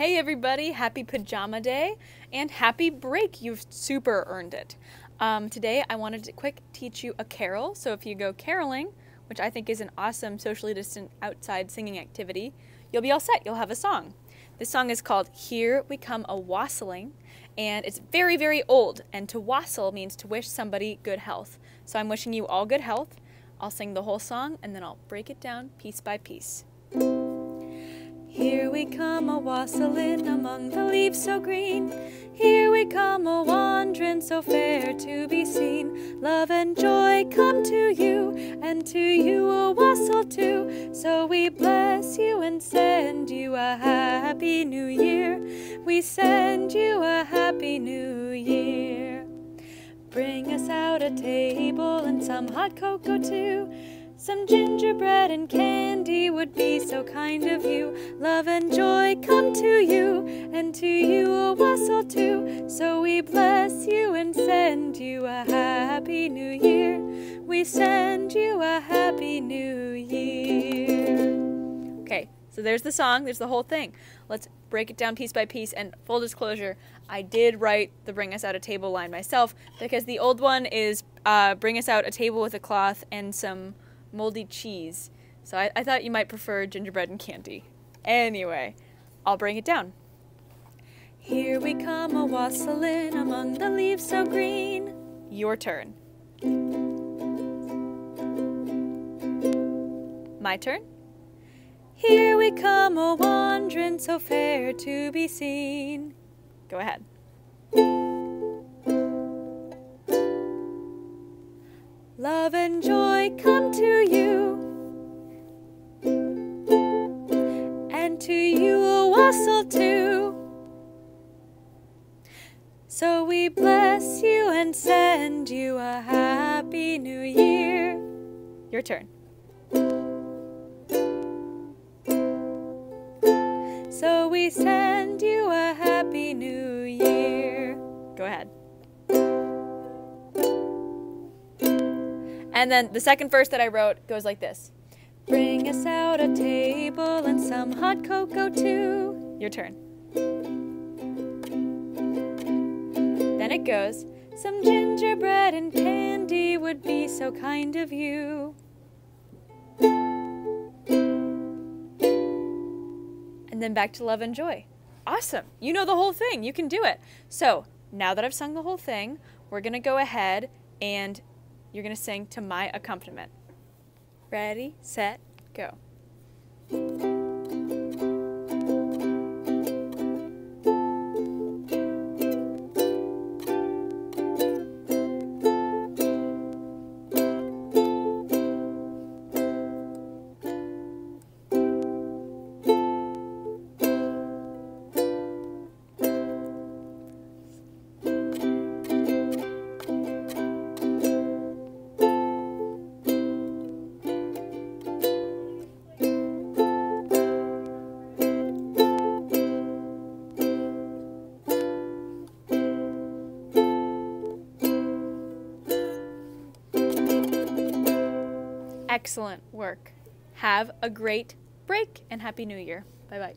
Hey everybody, happy pajama day and happy break. You've super earned it. Um, today I wanted to quick teach you a carol. So if you go caroling, which I think is an awesome socially distant outside singing activity, you'll be all set. You'll have a song. This song is called Here We Come a Wassailing, and it's very, very old. And to wassail means to wish somebody good health. So I'm wishing you all good health. I'll sing the whole song and then I'll break it down piece by piece. Come a wassailing among the leaves so green. Here we come a wandering so fair to be seen. Love and joy come to you, and to you a wassail too. So we bless you and send you a happy new year. We send you a happy new year. Bring us out a table and some hot cocoa too. Some gingerbread and candy would be so kind of you. Love and joy come to you, and to you a wassail too. So we bless you and send you a happy new year. We send you a happy new year. Okay, so there's the song, there's the whole thing. Let's break it down piece by piece. And full disclosure, I did write the Bring Us Out a Table line myself because the old one is uh, Bring Us Out a Table with a Cloth and some moldy cheese. So I, I thought you might prefer gingerbread and candy. Anyway, I'll bring it down. Here we come a wassailing among the leaves so green. Your turn. My turn. Here we come a wandering so fair to be seen. Go ahead. Love and joy come to you, So we bless you and send you a happy new year. Your turn. So we send you a happy new year. Go ahead. And then the second verse that I wrote goes like this Bring us out a table and some hot cocoa too. Your turn. Then it goes Some gingerbread and candy would be so kind of you. And then back to love and joy. Awesome. You know the whole thing. You can do it. So now that I've sung the whole thing, we're going to go ahead and you're going to sing to my accompaniment. Ready, set, go. Excellent work. Have a great break and Happy New Year. Bye bye.